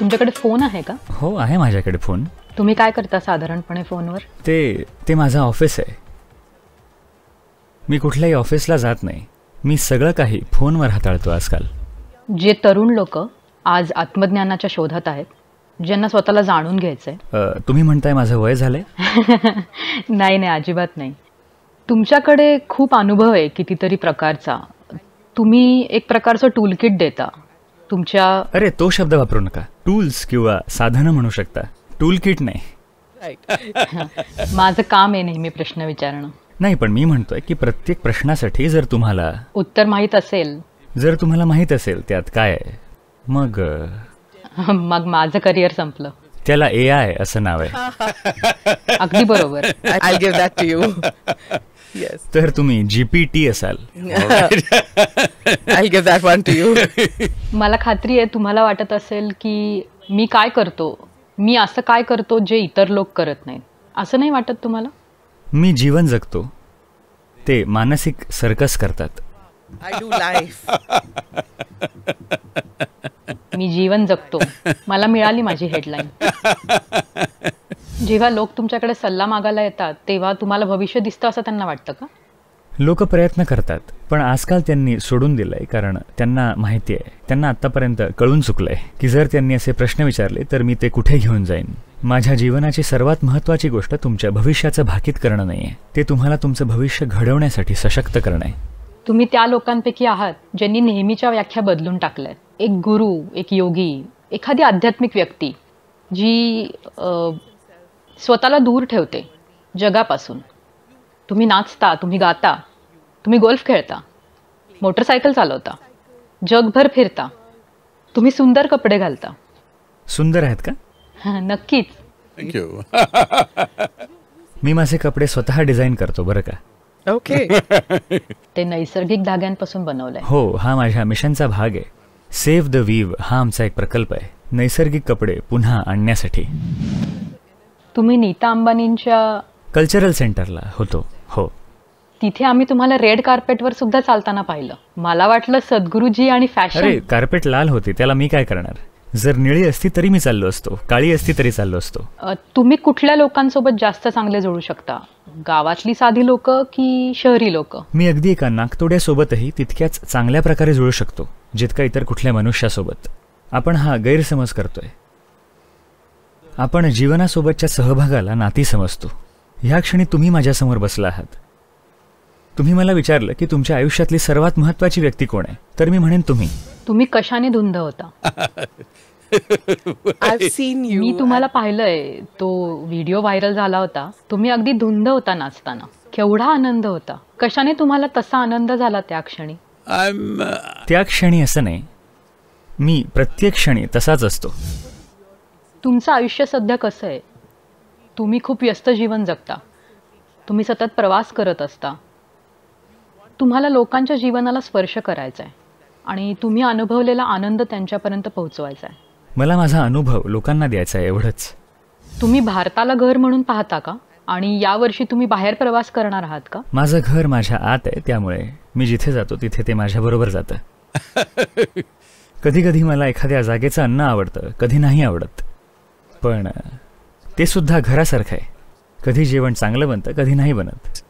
तुमच्याकडे फोन आहे का? हो आहे माझ्याकडे फोन. तुम्ही काय करता साधारणपणे फोनवर? ते ते माझं ऑफिस आहे. मी कुठल्याही ऑफिसला जात नाही. मी सगळं काही फोनवर हाताळतो आजकाल. जे तरुण लोक आज आत्मज्ञानाच्या शोधात आहेत ज्यांना स्वतःला जाणून घ्यायचंय. अ, तुम्ही म्हणताय माझं वय झालंय? नाही नाही अजिबात नाही. तुमच्याकडे खूप अनुभव आहे कितीतरी प्रकारचा. तुम्ही एक प्रकारचं टूलकिट देता. तुमच्या अरे तो शब्द वापरू नका. टूल्स किंवा साधनं म्हणू शकता. टूल किट नाही. माझं काम आहे नेहमी प्रश्न विचारणं. नाही पण मी म्हणतोय की प्रत्येक प्रश्नासाठी जर तुम्हाला उत्तर माहीत असेल. जर तुम्हाला माहीत असेल त्यात काय मग मग माझं करिअर संपलं. त्याला ए आय असं नाव आहे. अगदी बरोबर. Give that to you. yes. तर तुम्ही जी पी टी असाल. I'll give that one to you. मला खात्री आहे तुम्हाला वाटत असेल की मी काय करतो? मी असं काय करतो जे इतर लोक करत नाहीत? असं नाही वाटत तुम्हाला? मी जीवन जगतो. ते मानसिक सर्कस करतात. I do life. मी जीवन जगतो. मला मिळाली माझी हेडलाईन जेव्हा लोक तुमच्याकडे सल्ला मागायला येतात तेव्हा तुम्हाला भविष्य दिसतं असं त्यांना वाटतं का? लोक प्रयत्न करतात पण आजकाल त्यांनी सोडून दिलंय कारण त्यांना माहिती आहे. त्यांना आतापर्यंत कळून चुकलंय की जर त्यांनी असे प्रश्न विचारले तर मी ते कुठे घेऊन जाईन? माझ्या जीवनाची सर्वात महत्वाची गोष्ट तुमच्या भविष्याचं भाकीत करणं नाहीये. ते तुम्हाला तुमचं भविष्य घडवण्यासाठी सशक्त करणं आहे. तुम्ही त्या लोकांपैकी आहात ज्यांनी नेहमीच्या व्याख्या बदलून टाकल्यात. एक गुरु एक योगी एखादी आध्यात्मिक व्यक्ती जी स्वतःला दूर ठेवते जगापासून. तुम्ही नाचता तुम्ही गाता तुम्ही गोल्फ खेळता मोटरसायकल चालवता जगभर फिरता तुम्ही सुंदर कपडे घालता. सुंदर आहेत का? नक्कीच. मी माझे कपडे स्वतः डिझाईन करतो बरं का? Okay. ते नैसर्गिक धाग्यांपासून बनवलंय. हो हा माझ्या मिशनचा भाग आहे. सेव्ह द वीव हा आमचा एक प्रकल्प आहे. नैसर्गिक कपडे पुन्हा आणण्यासाठी. तुम्ही नीता अंबानींच्या कल्चरल सेंटरला होतो. हो. तिथे आम्ही तुम्हाला रेड कार्पेटवर सुद्धा चालताना पाहिलं. मला वाटलं सद्गुरुजी आणि अरे फॅशन कार्पेट लाल होती. त्याला मी काय करणार? जर निळी असती तरी मी चाललो असतो. काळी असती तरी चाललो असतो. तुम्ही कुठल्या लोकांसोबत जास्त चांगले जोडू शकता? गावातली साधी लोक की शहरी लोक? मी अगदी एका नाकतोड्यासोबतही तितक्याच चांगल्या प्रकारे जुळू शकतो जितका इतर कुठल्या मनुष्यासोबत. आपण हा गैरसमज करतोय. आपण जीवनासोबतच्या सहभागाला नाती समजतो. ह्या क्षणी तुम्ही माझ्यासमोर बसला आहात. तुम्ही मला विचारलं की तुमच्या आयुष्यातली सर्वात महत्वाची व्यक्ती कोण आहे? तर मी म्हणेन तुम्ही. तुम्ही कशाने धुंद होता? I've seen you. मी तुम्हाला पाहिलंय तो व्हिडिओ व्हायरल झाला होता. तुम्ही अगदी धुंद होता नाचताना. केवढा आनंद होता. कशाने तुम्हाला तसा आनंद झाला त्या क्षणी? I'm. Uh, त्या क्षणी असं नाही. मी प्रत्येक क्षणी तसाच असतो. तुमचं आयुष्य सध्या कसं आहे? तुम्ही खूप व्यस्त जीवन जगता. तुम्ही सतत प्रवास करत असता. तुम्हाला लोकांच्या जीवनाला स्पर्श करायचा आहे आणि तुम्ही अनुभवलेला आनंद त्यांच्यापर्यंत पोहोचवायचा आहे मला माझा अनुभव लोकांना द्यायचा आहे एवढंच. तुम्ही भारताला घर म्हणून पाहता का? आणि यावर्षी तुम्ही बाहेर प्रवास करणार आहात का? माझं घर माझ्या आत आहे त्यामुळे मी जिथे जातो तिथे ते माझ्याबरोबर जातं. कधी कधी मला एखाद्या जागेचं अन्न आवडतं कधी नाही आवडत. पण ते सुद्धा घरासारखं आहे. कधी जेवण चांगलं बनतं कधी नाही बनत.